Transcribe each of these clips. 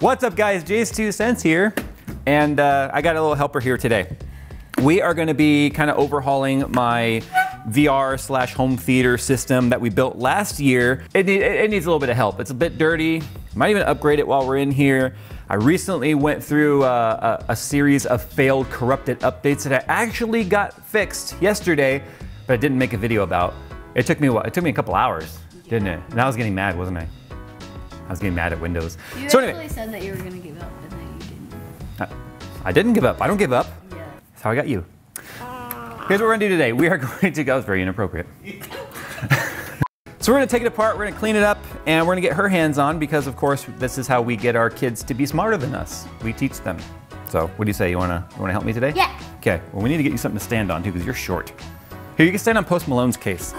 What's up guys, Jay's Two Cents here, and uh, I got a little helper here today. We are gonna be kind of overhauling my VR slash home theater system that we built last year. It, it needs a little bit of help. It's a bit dirty. Might even upgrade it while we're in here. I recently went through uh, a, a series of failed corrupted updates that I actually got fixed yesterday, but I didn't make a video about. It took me what? It took me a couple hours, didn't it? And I was getting mad, wasn't I? I was getting mad at Windows. You so actually anyway, said that you were gonna give up, and then you didn't. I, I didn't give up. I don't give up. Yeah. That's how I got you. Here's what we're gonna do today. We are going to go, that was very inappropriate. so we're gonna take it apart, we're gonna clean it up, and we're gonna get her hands on because of course this is how we get our kids to be smarter than us. We teach them. So what do you say? You wanna you wanna help me today? Yeah. Okay, well we need to get you something to stand on too, because you're short. Here, you can stand on Post Malone's case.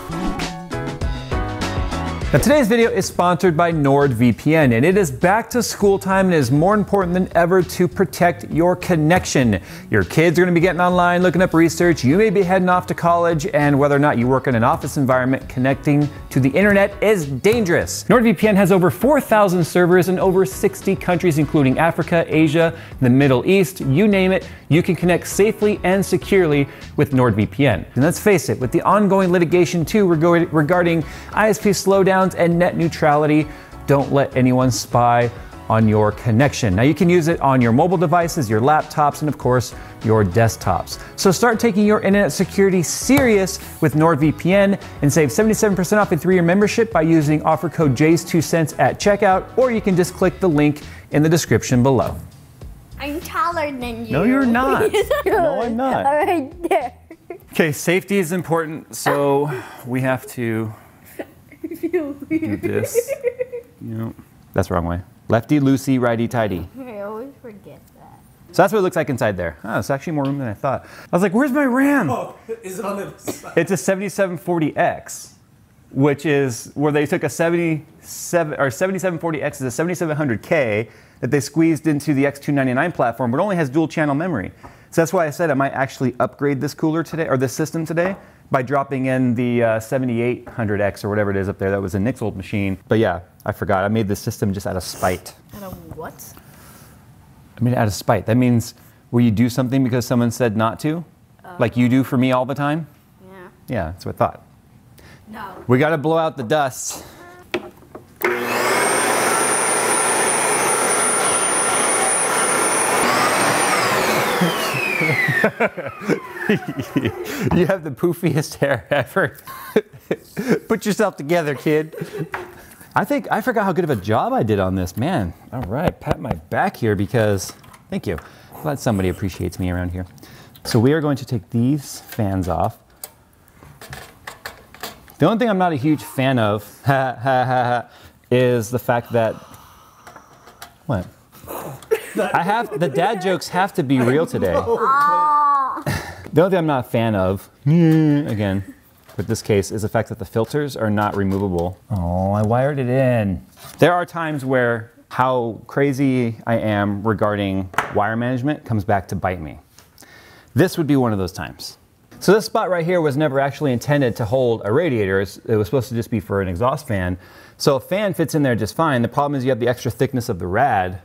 Now today's video is sponsored by NordVPN and it is back to school time and it is more important than ever to protect your connection. Your kids are going to be getting online, looking up research, you may be heading off to college and whether or not you work in an office environment, connecting to the internet is dangerous. NordVPN has over 4,000 servers in over 60 countries including Africa, Asia, the Middle East, you name it, you can connect safely and securely with NordVPN. And let's face it, with the ongoing litigation too regarding ISP slowdowns and net neutrality, don't let anyone spy on your connection. Now you can use it on your mobile devices, your laptops, and of course, your desktops. So start taking your internet security serious with NordVPN and save 77% off a three-year membership by using offer code JAYS2CENTS at checkout, or you can just click the link in the description below. I'm taller than you. No, you're not. no, I'm not. All right there. Okay, safety is important, so we have to feel do this. Yep. That's the wrong way. Lefty loosey, righty tighty. I always forget that. So that's what it looks like inside there. Oh, it's actually more room than I thought. I was like, where's my RAM? Oh, is it on the side? It's a 7740X, which is where they took a 77 or 7740X is a 7700K that they squeezed into the X299 platform, but only has dual channel memory. So that's why I said I might actually upgrade this cooler today or this system today by dropping in the uh, 7800X or whatever it is up there. That was a Nick's old machine. But yeah, I forgot. I made this system just out of spite. Out of what? I mean, out of spite. That means where you do something because someone said not to, like you do for me all the time. Yeah. Yeah, that's what I thought. No. We got to blow out the dust. you have the poofiest hair ever. Put yourself together, kid. I think I forgot how good of a job I did on this, man. All right, pat my back here because, thank you. Glad somebody appreciates me around here. So we are going to take these fans off. The only thing I'm not a huge fan of is the fact that, what? I have, the dad jokes have to be real today. The only thing I'm not a fan of, again, with this case, is the fact that the filters are not removable. Oh, I wired it in. There are times where how crazy I am regarding wire management comes back to bite me. This would be one of those times. So this spot right here was never actually intended to hold a radiator. It was supposed to just be for an exhaust fan. So a fan fits in there just fine. The problem is you have the extra thickness of the rad,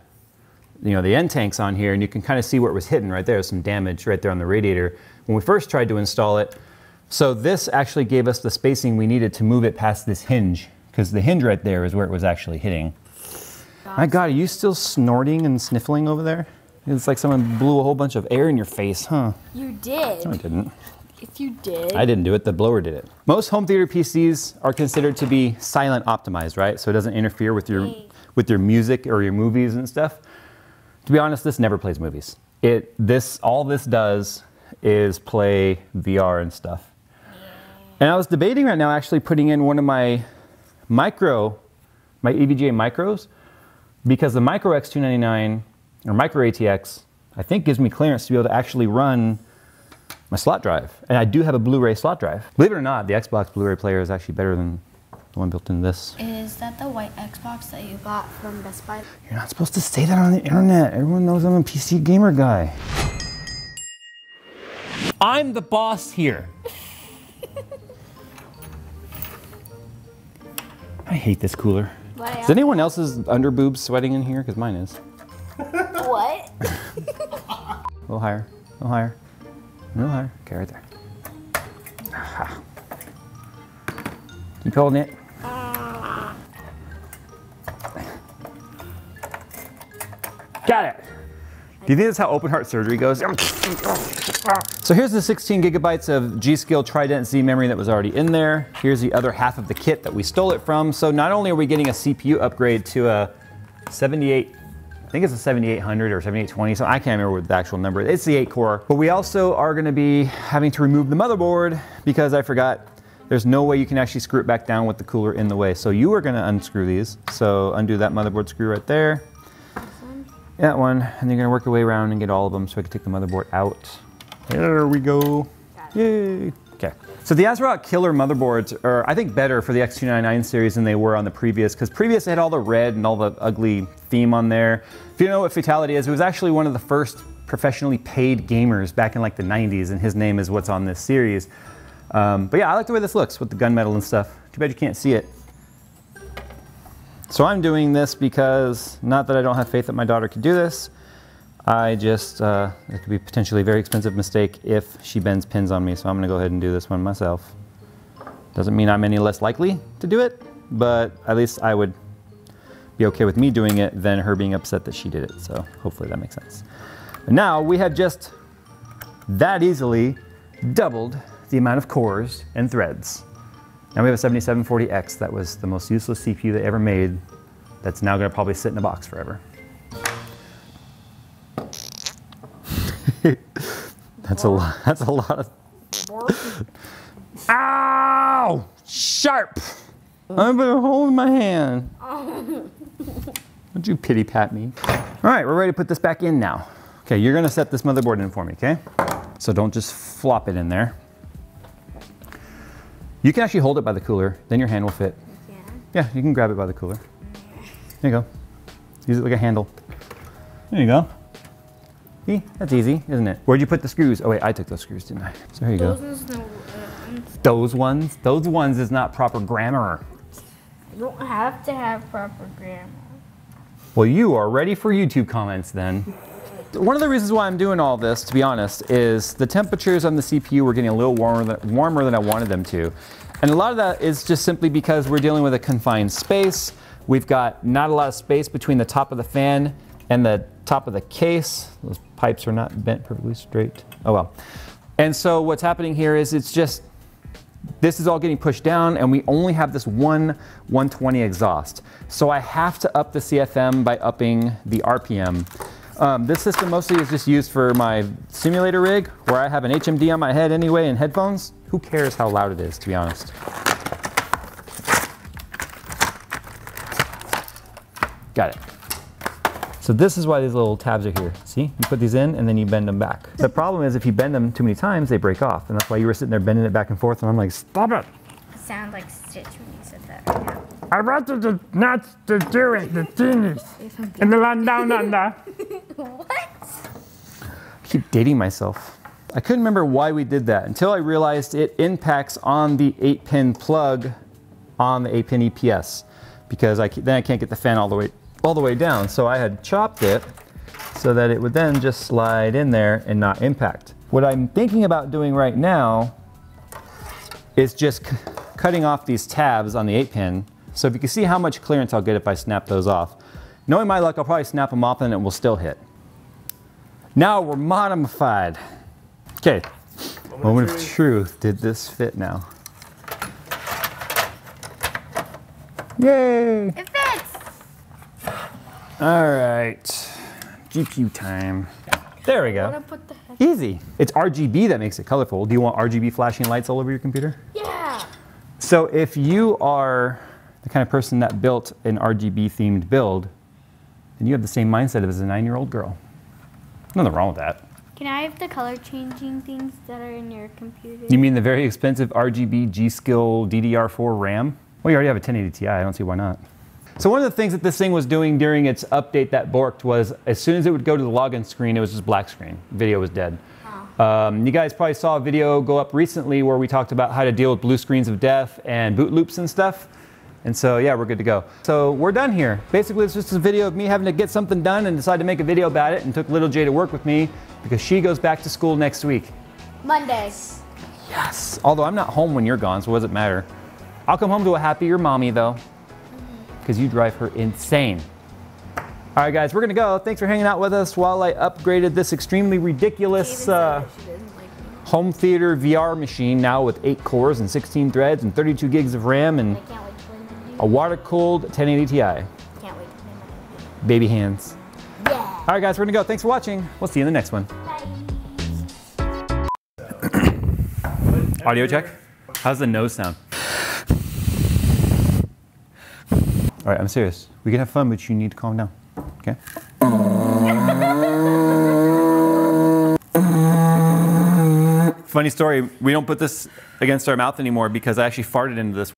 you know, the end tanks on here, and you can kind of see where it was hidden right there. There's some damage right there on the radiator when we first tried to install it. So this actually gave us the spacing we needed to move it past this hinge, because the hinge right there is where it was actually hitting. My God, are you still snorting and sniffling over there? It's like someone blew a whole bunch of air in your face, huh? You did. No, I didn't. If you did. I didn't do it, the blower did it. Most home theater PCs are considered to be silent optimized, right? So it doesn't interfere with your with your music or your movies and stuff. To be honest, this never plays movies. It this all this does is play VR and stuff. And I was debating right now actually putting in one of my micro, my EVGA micros, because the micro X299 or micro ATX, I think gives me clearance to be able to actually run my slot drive. And I do have a Blu-ray slot drive. Believe it or not, the Xbox Blu-ray player is actually better than the one built in this. Is that the white Xbox that you got from Best Buy? You're not supposed to say that on the internet. Everyone knows I'm a PC gamer guy. I'm the boss here. I hate this cooler. But Is anyone else's under boobs sweating in here? Because mine is. what? A little higher, a little higher, a little higher. Okay, right there. Aha. Keep holding it. Got it. Do you think that's how open heart surgery goes? So here's the 16 gigabytes of G.Skill Trident Z memory that was already in there. Here's the other half of the kit that we stole it from. So not only are we getting a CPU upgrade to a 78, I think it's a 7800 or 7820, so I can't remember what the actual number is. It's the 8 core. But we also are gonna be having to remove the motherboard because I forgot there's no way you can actually screw it back down with the cooler in the way. So you are gonna unscrew these. So undo that motherboard screw right there. That one, and you're gonna work your way around and get all of them so I can take the motherboard out. There we go. Yay. Okay. So the ASRock Killer motherboards are, I think, better for the X299 series than they were on the previous, because previous they had all the red and all the ugly theme on there. If you don't know what Fatality is, it was actually one of the first professionally paid gamers back in like the 90s, and his name is what's on this series. Um, but yeah, I like the way this looks with the gunmetal and stuff. Too bad you can't see it. So I'm doing this because, not that I don't have faith that my daughter could do this, I just, uh, it could be potentially a very expensive mistake if she bends pins on me, so I'm gonna go ahead and do this one myself. Doesn't mean I'm any less likely to do it, but at least I would be okay with me doing it than her being upset that she did it, so hopefully that makes sense. But now we have just that easily doubled the amount of cores and threads. Now we have a 7740X that was the most useless CPU they ever made that's now gonna probably sit in a box forever. that's a lot, that's a lot of, ow, sharp. I'm gonna hold my hand. Don't you pity pat me? All right, we're ready to put this back in now. Okay, you're gonna set this motherboard in for me, okay? So don't just flop it in there. You can actually hold it by the cooler, then your hand will fit. Yeah. Yeah, you can grab it by the cooler. There you go. Use it like a handle. There you go. See, that's easy, isn't it? Where'd you put the screws? Oh wait, I took those screws, didn't I? So here you go. Those ones no. Uh, Those ones, those ones is not proper grammar. you don't have to have proper grammar. Well, you are ready for YouTube comments then. One of the reasons why I'm doing all this, to be honest, is the temperatures on the CPU were getting a little warmer than, warmer than I wanted them to. And a lot of that is just simply because we're dealing with a confined space. We've got not a lot of space between the top of the fan and the top of the case. Those pipes are not bent perfectly straight. Oh well. And so what's happening here is it's just this is all getting pushed down and we only have this one 120 exhaust. So I have to up the CFM by upping the RPM. Um, this system mostly is just used for my simulator rig where I have an HMD on my head anyway and headphones. Who cares how loud it is, to be honest? Got it. So this is why these little tabs are here. See, you put these in and then you bend them back. The problem is if you bend them too many times, they break off. And that's why you were sitting there bending it back and forth and I'm like, stop it. Sound like Stitch when you said that right now. I wanted to not to do it, the teenies. and the land down under. What? I keep dating myself. I couldn't remember why we did that until I realized it impacts on the 8 pin plug on the 8 pin EPS because I, then I can't get the fan all the way all the way down. So I had chopped it so that it would then just slide in there and not impact. What I'm thinking about doing right now is just cutting off these tabs on the 8 pin. So if you can see how much clearance I'll get if I snap those off. Knowing my luck, I'll probably snap them off and it will still hit. Now we're modified. Okay, moment of truth. Did this fit now? Yay! It fits. All right, GPU time. There we go. put the? Easy. It's RGB that makes it colorful. Do you want RGB flashing lights all over your computer? Yeah. So if you are the kind of person that built an RGB themed build, then you have the same mindset as a nine-year-old girl. Nothing wrong with that. Can I have the color changing things that are in your computer? You mean the very expensive RGB G-Skill DDR4 RAM? Well, you already have a 1080 Ti. I don't see why not. So one of the things that this thing was doing during its update that borked was as soon as it would go to the login screen, it was just black screen. Video was dead. Um, you guys probably saw a video go up recently where we talked about how to deal with blue screens of death and boot loops and stuff. And so, yeah, we're good to go. So we're done here. Basically, it's just a video of me having to get something done and decide to make a video about it and took little Jay to work with me because she goes back to school next week. Mondays. Yes. Although I'm not home when you're gone, so what does it matter? I'll come home to a happier mommy though, because you drive her insane. All right, guys, we're gonna go. Thanks for hanging out with us while I upgraded this extremely ridiculous uh, home theater VR machine now with eight cores and 16 threads and 32 gigs of RAM and a water-cooled 1080 Ti. Can't wait to play Monday. Baby hands. Yeah. All right, guys, we're gonna go. Thanks for watching. We'll see you in the next one. Audio check. How's the nose sound? All right, I'm serious. We can have fun, but you need to calm down. Okay? Funny story. We don't put this against our mouth anymore because I actually farted into this